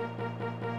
Música